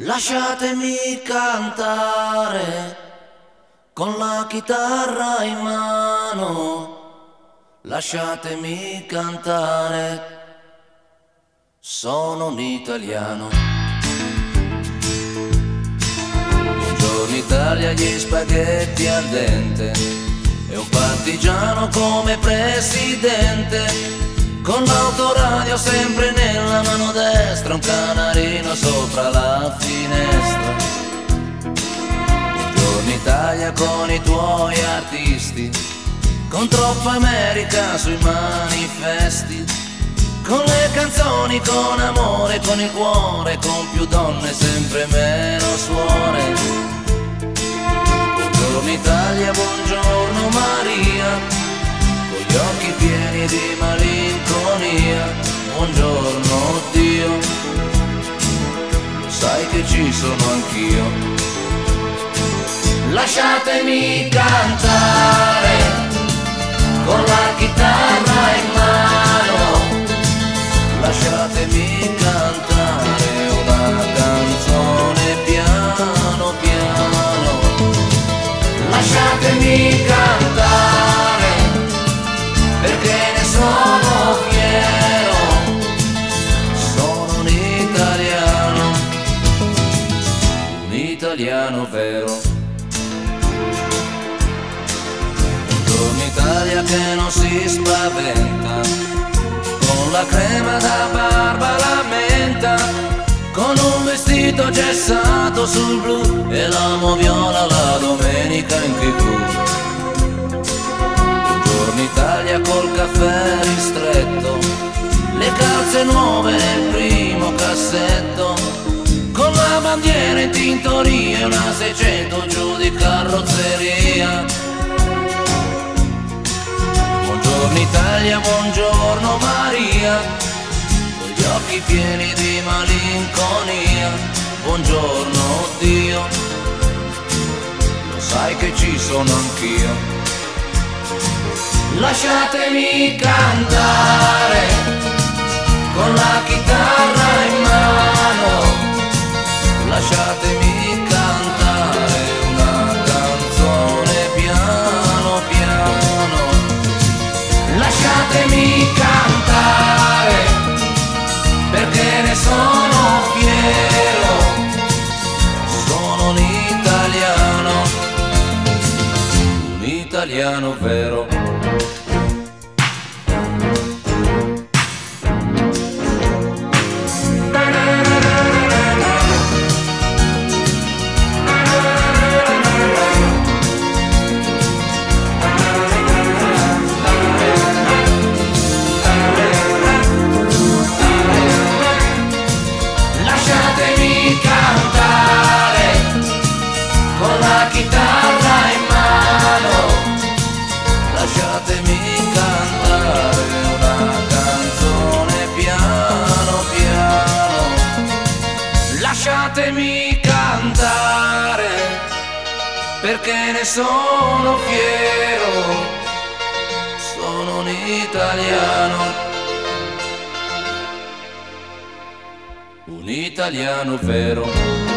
Lasciatemi cantare con la chitarra in mano, lasciatemi cantare, sono un italiano. Buongiorno Italia, gli spaghetti al dente, e un partigiano come presidente con l'autoradio sempre nella mano destra, un canarino sopra la finestra. Buongiorno Italia con i tuoi artisti, con troppa America sui manifesti, con le canzoni, con amore, con il cuore, con più donne, sempre meno suore. Buongiorno Italia, buongiorno che ci sono anch'io. Lasciatemi cantare con la chitarra in mano, lasciatemi cantare una canzone piano piano, lasciatemi cantare italiano vero. Buongiorno Italia che non si spaventa, con la crema da barba la menta, con un vestito gessato sul blu e l'amo viola la domenica in tv. Bandiera in tintoria e una 600 giù di carrozzeria. Buongiorno Italia, buongiorno Maria, con gli occhi pieni di malinconia. Buongiorno Dio, lo sai che ci sono anch'io. Lasciatemi cantare con la chitarra in mano, lasciatemi italiano vero. Lasciatemi cantare perché ne sono fiero, sono un italiano. un italiano vero.